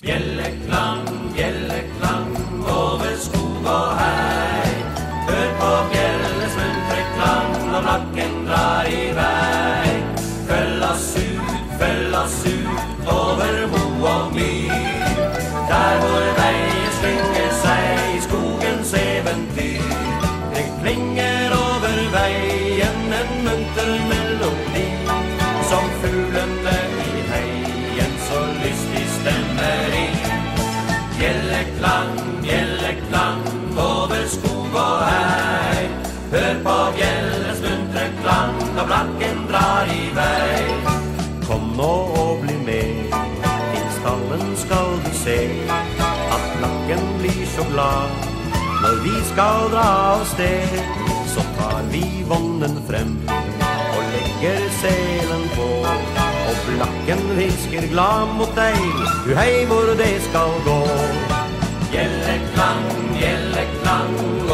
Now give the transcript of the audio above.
Bjelleklang, bjelleklang over skog og hei. Hør på bjellens muntre klang når blakken drar i vei. Følg oss ut, følg oss ut over mo og myr. Der hvor veien slynger seg i skogens eventyr. Det klinger over veien en munter melodi. Som fuglene Bjelleklang, bjelleklang over skog og hei. Hør på bjellens muntre klang når blakken drar i vei. Kom nå og bli med, til stallen skal du se. At blakken blir så glad når vi skal dra av sted. Så tar vi vognen frem og legger selen på. Og blakken hvisker glad mot deg, du hei hvor det skal gå. Bjelleklang, bjelleklang